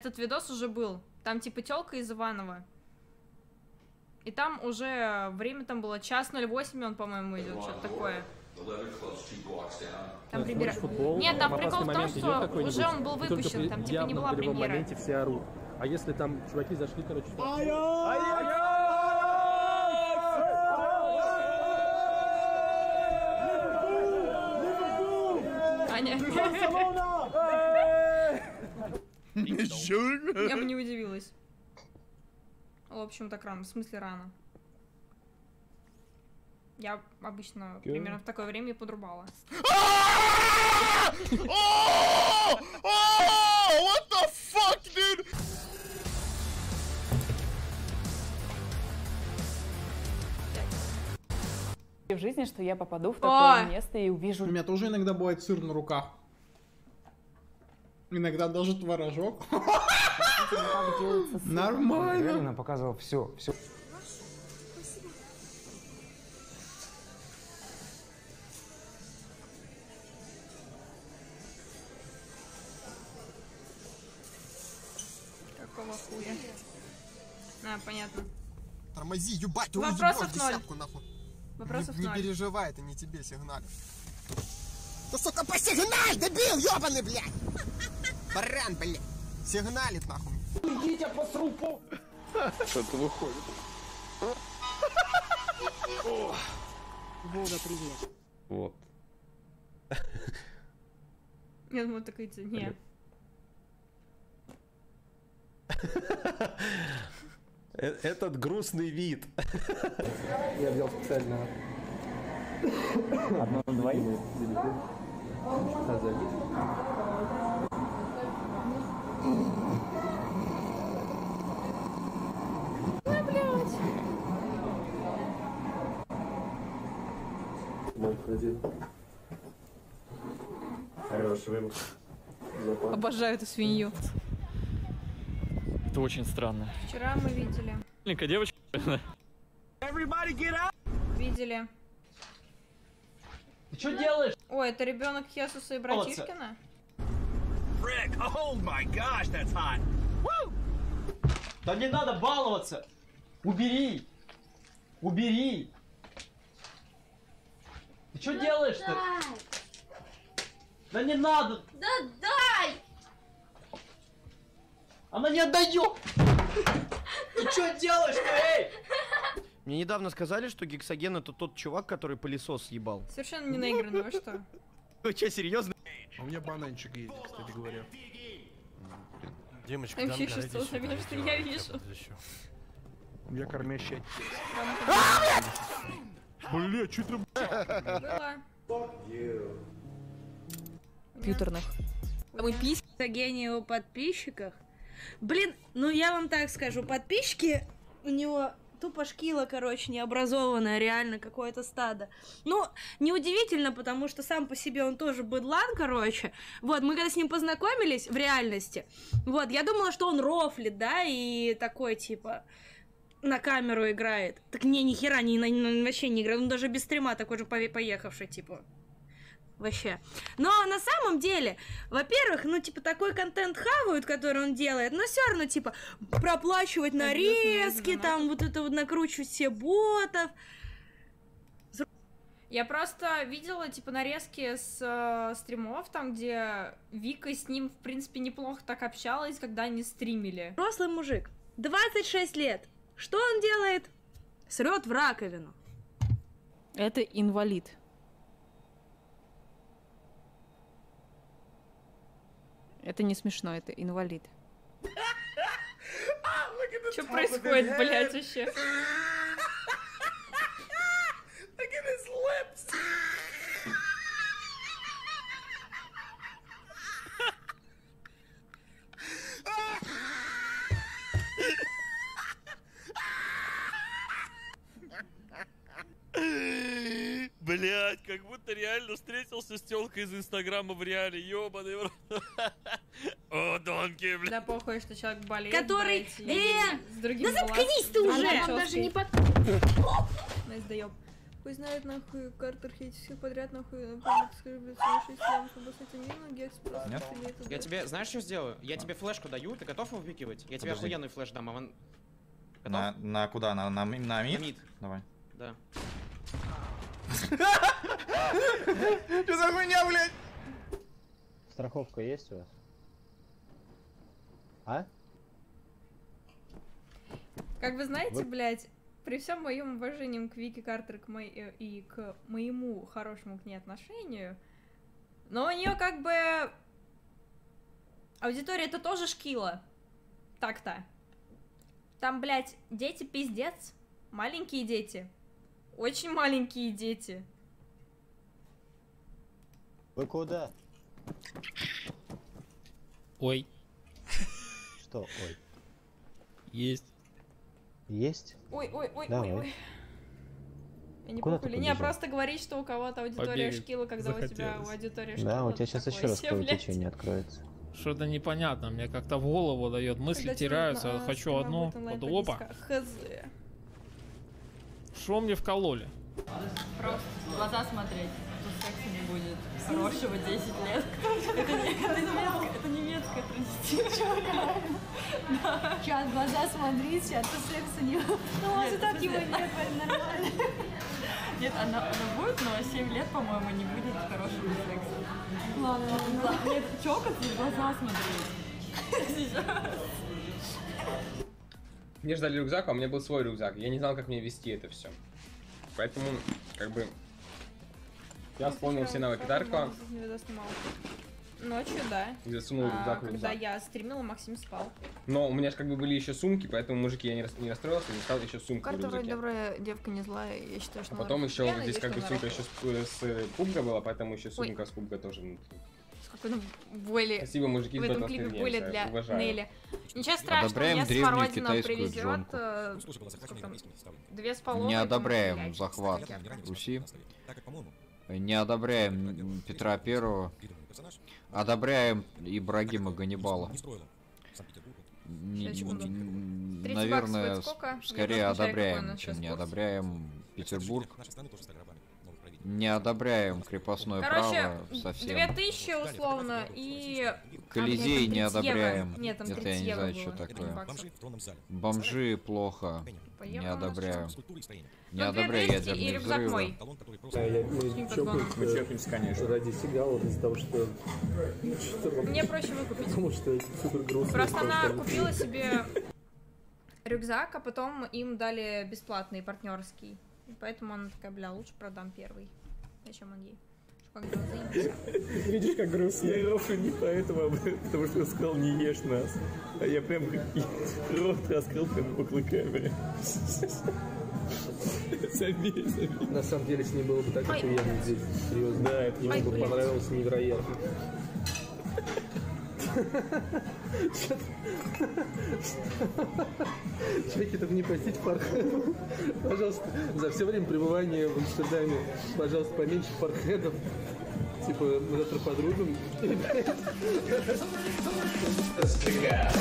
Этот видос уже был. Там типа телка из Иванова. И там уже время там было час 08, он, по-моему, идет, что-то такое. Там премьера. футбол, Нет, там прикол в том, что уже он был выпущен, там типа не была премьера. моменте все орут. А если там чуваки зашли, короче, Аня. Я бы не удивилась. В общем, так рано. В смысле рано. Я обычно примерно в такое время и подрубала. Oh! What the fuck, dude? в жизни, что я попаду в Ой. такое место и увижу У меня тоже иногда бывает сыр на руках. Иногда даже творожок. Нормально. Реально показывал все, все. Какого хуя? А, понятно. Тормози, ебать, ты Вопросов ноль. десятку, нахуй. Вопросов не, не ноль. переживай, это не тебе сигналит. Да сука, посигналь, дебил, ебаный, блядь! Баран, блядь! Сигналит, нахуй. Вот. Я думаю, так идти. Не. Этот грустный вид. Я взял специально. Одно на двоих. Хороший выбор. Обожаю эту свинью. Это очень странно. Вчера мы видели. Девочка. Видели. Ты что делаешь? Ой, это ребенок Хесуса и братишкина? Rick, oh my gosh, that's hot. Да не надо баловаться! Убери! Убери! Ты что делаешь-то? Да не надо! Да дай! Она не отдает! Ты что делаешь-то, эй? Мне недавно сказали, что гексоген это тот чувак, который пылесос съебал. Совершенно не наигранно, вы что? Вы что, серьезно? У меня бананчик есть, кстати говоря. Демочка, Там еще что я вижу. Я кормящий. Бля, что ты... Было. компьютерных. Мы письки гений у подписчиках. Блин, ну я вам так скажу, подписчики у него тупо шкила, короче, необразованная, реально какое-то стадо. Ну, неудивительно, потому что сам по себе он тоже быдлан, короче. Вот, мы когда с ним познакомились в реальности, вот, я думала, что он рофлит, да, и такой, типа, на камеру играет. Так не, ни хера, ни, на- вообще не играет, он даже без стрима такой же поехавший, типа. Вообще. Но на самом деле, во-первых, ну, типа, такой контент хавают, который он делает, но все равно, типа, проплачивать нарезки, там, вот это вот накручивать все ботов. Я просто видела, типа, нарезки с э, стримов, там, где Вика с ним, в принципе, неплохо так общалась, когда они стримили. Взрослый мужик, 26 лет. Что он делает? Срет в раковину. Это инвалид. Это не смешно, это инвалид. Что происходит, блядь, вообще? Блять, как будто реально встретился с телкой из инстаграма в реале, ёбаный в рот. О, донки, блядь. Да похуй, что человек болеет, Который- Э, с другим да заткнись ты уже! Нам даже не чёткой. Наиздаёб. Пусть знает нахуй Картер хейтит всех подряд нахуй. Напомню, скажи, блядь, свои 6 лям, чтобы с этим мину, Гекс просто Нет? Я тебе, знаешь, что сделаю? Я тебе флешку даю, ты готов его выкивать? Я тебе охуенный флеш дам, а вон... На, на куда? На, на, на мид? На мид. Давай. Да. Что за хуйня, блядь? Страховка есть у вас? А? Как вы знаете, Вы- блядь, при всем моем уважении к Вики Картер к мой- э, и к моему хорошему к ней отношению, но у нее как бы аудитория это тоже шкила. Так-то. Там, блядь, дети пиздец. Маленькие дети. Очень маленькие дети. Вы куда? Ой, Что, ой? есть. Есть? Ой, ой, ой, Давай. ой, ой. Я не Куда. Не, побежал? просто говорить, что у кого-то аудитория Побегать шкила, когда у тебя захотелось. у аудитории шкила. Да, у тебя сейчас еще раз кровотечение откроется. Что-то непонятно, мне как-то в голову дает, мысли Когда теряются, на- хочу онлайн вот опа, что мне вкололи? Просто в глаза смотреть, тут секса не будет. Хорошего 10 лет. Это, не, это немецкая, это немецкая традиция. Сейчас в глаза смотри, сейчас то секса не... Ну, может, Нет, так в его нет, нормально. Нет, она, она будет, но 7 лет, по-моему, не будет хорошего секса. Ладно, ладно. Нет, чокаться и глаза смотреть. Сейчас. Мне ждали рюкзак, а у меня был свой рюкзак. Я не знал, как мне вести это все. Поэтому, как бы, я вспомнил все навыки Дарко Ночью, да. засунул А, рюкзак в когда я стримила, Максим спал. Но у меня же как бы были еще сумки, поэтому, мужики, я не, рас- не расстроился, не стал еще сумку Карта вроде добрая девка, не злая, я считаю, что А потом еще Я вот здесь надеюсь, как бы сумка еще с, с э, пубга была, поэтому еще сумка с пубга тоже. ну, Спокойно боли. Спасибо, мужики, в с этом клипе боли для уважаю. Нелли. Ничего страшного, Одобряем древнюю смородина китайскую привезет, э, сколько там, две с половиной, Не одобряем захват Руси. Не одобряем Петра Первого. Одобряем Ибрагима Ганнибала. Не- 30 Наверное, скорее одобряем, чем сейчас не одобряем Петербург. Не одобряем крепостное Короче, право совсем. 2000 условно и... Колизей а, не нет, там 30 евро. одобряем. Нет, там Это 30 я не знаю, было, что 30 такое. баксов. Бомжи плохо. По Не одобряю. Не Ну, одобряю 2000 и ядерные рюкзак взрывы. мой. Да, я, чокаемся, подгоном. мы чокаемся, конечно. Ради Сигала, из-за того, что... Мне проще выкупить. Потому что супер грустно. Просто она купила себе рюкзак, а потом им дали бесплатный партнерский. И Поэтому она такая, бля, лучше продам первый. Зачем он ей? Заебись. Видишь, как грустно? Я рофлю не поэтому, а потому что он сказал, не ешь нас. А я прям как рот раскрыл прям около камеры. Забей, забей. На самом деле с ней было бы так охуенно здесь. Серьезно. Да, это мне бы понравилось невероятно. Человек, это мне простить фархедов. Пожалуйста, за все время пребывания в Амстердаме, пожалуйста, поменьше фархедов. Типа, завтра. Стригая.